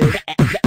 do.